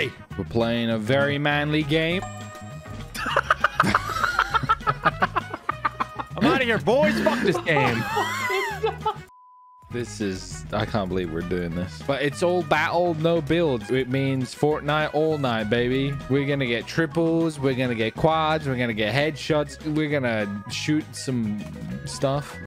Hey! We're playing a very manly game. I'm out of here, boys. Fuck this game. Oh this is, I can't believe we're doing this. But it's all battle, no builds. It means Fortnite all night, baby. We're going to get triples. We're going to get quads. We're going to get headshots. We're going to shoot some stuff.